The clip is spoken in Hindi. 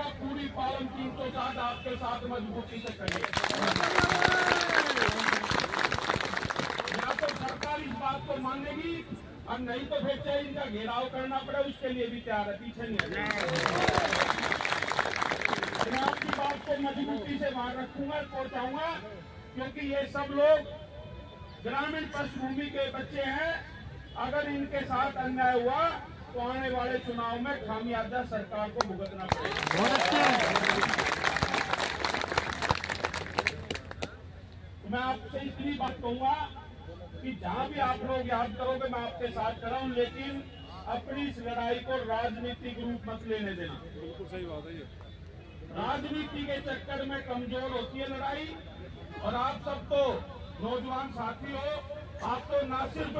करेगा पूरी पालन तीन सौ साठ आपके साथ मजबूती से करेगा या तो सरकार इस बात को मानेगी और नहीं तो फिर चाहे इनका घेराव करना पड़े, उसके लिए भी तैयार है, पीछे नहीं। मैं आपकी बात को मजबूती से वहाँ रखूँगा पहुंचाऊँगा क्योंकि ये सब लोग ग्रामीण पृष्ठभूमि के बच्चे हैं अगर इनके साथ अन्याय हुआ तो आने वाले चुनाव में खामियाजा सरकार को भुगतना पड़ेगा। तो मैं आपसे इतनी बात कहूँगा कि जहाँ भी आप लोग याद करोगे मैं आपके साथ कर रहा हूँ लेकिन अपनी इस लड़ाई को राजनीतिक रूप मत लेने देना। बिल्कुल सही बात है ये। राजनीति के चक्कर में कमज़ोर होती है लड़ाई और आप सब तो नौजवान साथी हो आप तो ना सिर्फ़